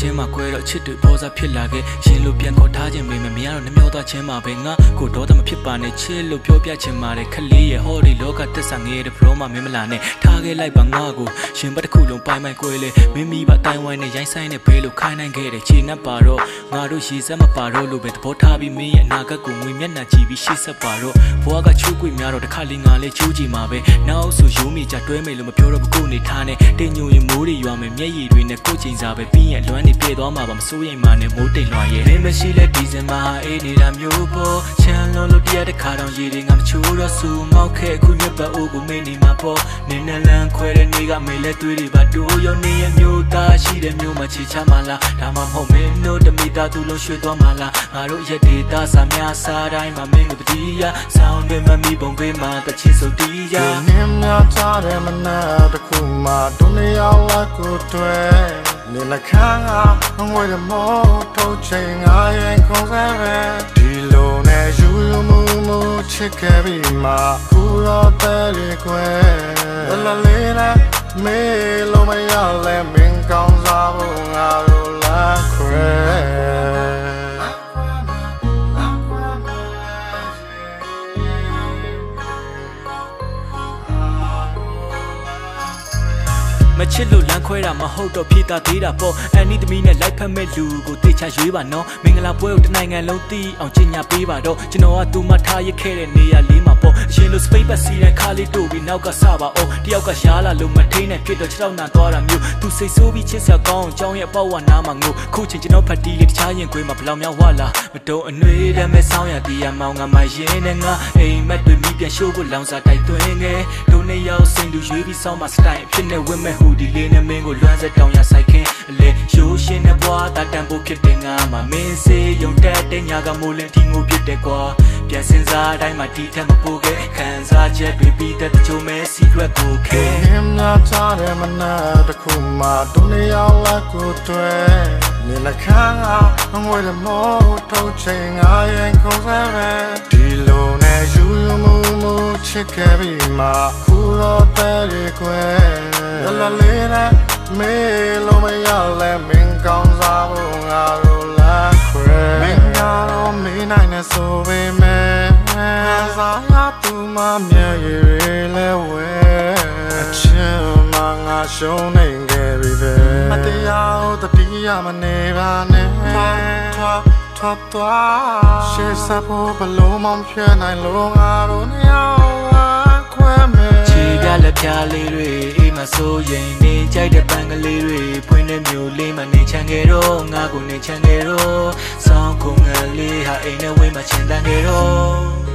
ချင်းမှာကွဲတော့ချစ်တူပေါ်စားဖြစ်လာခဲ့ရှင်လို့ပြန်ခေါ်ထားခြင်းပေမဲ့မရတော့နှမျောသွားခြင်းမှာပဲငါကိုတော့တမဖြစ်ပါနဲ့ချစ်လို့ပြောပြခြင်းမှာတဲ့ခလေးရဲ့ဟောဒီလောကတက်ဆန်ငယ်တဲ့ pro မှာမင်းမလာနဲ့ထားခဲ့လိုက်ပါငါကိုရှင်ဘက်တစ်ခုလုံးပိုင်ပိုင်ကွဲလေမင်းမိဘတိုင်ဝိုင်းနဲ့ရိုင်းဆိုင်နဲ့ဘဲလို့ခိုင်းနိုင်ခဲ့တယ်ခြေနဲ့ပါတော့ငါတို့ရေစက်မပါတော့လို့ပဲသဘောထားပြီးမင်းရဲ့အနာဂတ်ကိုငွေမျက်နှာကြည့်ပြီးရှေ့ဆက်ပါတော့ဘွားကချိုးကွေများတော့တစ်ခါလေးငါလေးချိုးကြည့်မှာပဲနောက်ဆိုရိုးမိကြတွဲမိလို့မပြောတော့ဘူးကိုနေထားနဲ့တင်ညိုရင်မိုးတွေရွာမယ်မျက်ရည်တွေနဲ့ကိုချိန်စားပဲပြီးရင်လွမ်းနေပြေသွားမှာပါမစိုးရိမ်ပါနဲ့မိုးတိတ်လွှာရဲ့မင်းမရှိလဲဒီဇင်ဘာအေးနေတာမျိုးပေါ်ချမ်းလုံးလို့တရားတစ်ခါတော့ရည်တွေငါမချိုးတော့စူမောက်ခဲ့ခုမြတ်ပတ်အိုးကိုမင်းနေမှာပေါ့နင်းနဲ့လန်းခွဲတဲ့နေ့ကမေလဲသွေးတွေပါတိုးရုံနေရဲ့မျိုးသားရှိတဲ့မျိုးမှာချေချမလားဒါမှမဟုတ်မင်းတို့တမိသားသူလုံးရွှေ့သွားမှာလားငါတို့ရက်ဒေတာစာများစားတိုင်းမှာမင်းကိုတတိယဆောင်းတွေမမီပုံပေးမှာတချစ်စုတီးရနင်းများချတဲ့မနာတစ်ခုမှဒုနေရောက်လာကိုတွေ့ နေနှခါငွေရမောထုတ်ချိန်ငါရင်ခုံးစဲပဲဒီလိုနဲ့ယူယူမှုမှုချစ်ခဲ့ပြီးမှခုတော့တဲ့လေခွဲလလလေးနဲ့မေလုံးမရလဲမင်းကောင်းစား မချစ်လို့လမ်းခွဲတာမဟုတ်တော့ဖြေတာသေးတာပေါ့အန်နီသမီးနဲ့လိုက်ဖက်မဲ့လူကိုတေချာရွေးပါနော်မင်္ဂလာပွဲကိုတနိုင်ငံလုံးတီးအောင်ချင်ညာပေးပါတော့ကျွန်တော်ကသူမထားရခဲ့တဲ့နေရာလေးမှာပေါ့အရှင်လိုစပိတ်ပတ်စီတဲ့ခါလေးတို့ပြီးနောက်ကစပါအောင်တယောက်ကရှားလာလို့မထိန်နဲ့ဖြစ်တော့ခြေထောက်နာသွားတာမျိုးသူစိတ်ဆိုးပြီးချစ်စရာကောင်းအောင်ကြောင်းရဲ့အပေါက်ဝနာမှာငိုခုချိန်ကျွန်တော်ဖတ်တီးလေးတခြားရင်ခွေးမှာဘလောင်မြောက်ဝလာမတုံအနှွေးတဲ့မဲ့ဆောင်းရတီးရမောင်ငါမရင်နဲ့ငါအိမ်မက်တွေမိပြန်ရှိုးဖို့လောင်စာတိုက်သွင်းငယ်တို့နေရောက် စင်သူရွေးပြီးဆောင်းမှာစတိုင်ဖြစ်နေဝင့်မဲ့ဟူဒီလေးနဲ့မင်းကိုလွမ်းစက်တောင်ရဆိုင်ခင်းအလေရိုးရှင်းတဲ့ဘွားတာတန်ဖို့ဖြစ်တဲ့ငါမှာမင်းစေးယုံတက်တဲ့ညာကမိုးလင်းတီငိုဖြစ်တဲ့ကွာပြန်စင်စားတိုင်းမှာတီထက်မပိုခဲ့ခံစားချက်တွေပြီးတဲ့တချို့မဲ secret ကိုခဲနင်းများချတဲ့မနာတစ်ခုမှဒုနေရောက်လာကိုတွေ့နေနှခါငွေရမောထုတ်ချိန်ငါရင်ခုံးစဲပဲဒီလိုနဲ့ယူယူမှုမှုချစ်ခဲ့ပြီးမှခု တော့တဲ့လေခွဲလလလေးနဲ့မေလုံးမရလဲမင်းကောင်းစားဖို့ငါတို့လာခွဲမင်းကတော့မေးနိုင်နေဆိုပေမဲ့စားရသူမမြဲရည်လဲဝဲအချင်းမငါရှုံးနေခဲ့ပြီပဲမတရားဟုတ်တတိယမနေပါနဲ့ထွားထွားထွားရှေ့ဆက်ဖို့ဘလို့မှမဖြစ်နိုင်လို့ငါတို့နှစ်ယောက်ခွဲမယ်ခြေ ပြလက်ပြလေးတွေအိမ်မှာဆိုရင်နေကြိုက်တဲ့ပန်းကလေးတွေဖွင့်တဲ့မျိုးလေးမှနေချမ်းခဲ့တော့ငါကိုနေချမ်းခဲ့တော့ဆောင်းခုံငယ်လေးဟာအိမ်နဲ့ဝေးမှချင်တန်ခဲ့တော့